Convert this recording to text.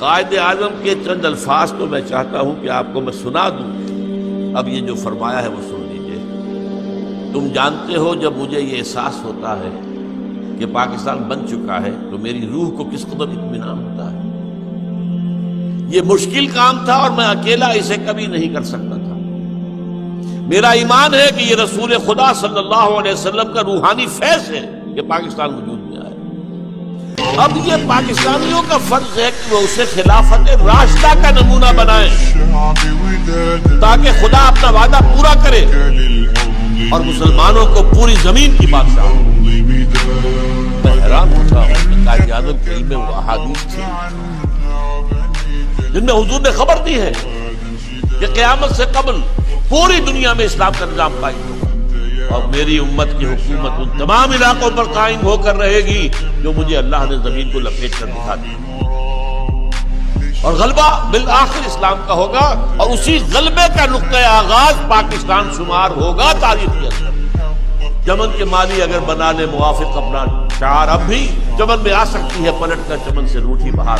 कायद आज़म के चंद अल्फाज तो मैं चाहता हूँ कि आपको मैं सुना दूँ। अब ये जो फरमाया है वो सुन लीजिए। तुम जानते हो जब मुझे ये एहसास होता है कि पाकिस्तान बन चुका है तो मेरी रूह को किस कदर इतमान होता है? ये मुश्किल काम था और मैं अकेला इसे कभी नहीं कर सकता था। मेरा ईमान है कि ये रसूल खुदा सल्लल्लाहु अलैहि का रूहानी फैज है कि पाकिस्तान वजूद में आए अब ये पाकिस्तानियों का फ़र्ज़ है कि वो उसे खिलाफत रास्ता का नमूना बनाए, ताकि खुदा अपना वादा पूरा करे और मुसलमानों को पूरी ज़मीन की बात मैं थी, जिनमें हुजूर ने खबर दी है कि क्यामत से कबल पूरी दुनिया में इस्लाम का निज़ाम होगा और मेरी उम्मत की हुकूमत उन तमाम इलाकों पर कायम होकर रहेगी जो मुझे अल्लाह ने ज़मीन को लपेट कर दिखा दी। और गलबा बिल आखिर इस्लाम का होगा और उसी गलबे का नुक आगाज़ पाकिस्तान शुमार होगा तारीख के अंदर। चमन के माली अगर बना ले मुआफिक अपना चार अब भी चमन में आ सकती है, पलट कर चमन से रूठी बहा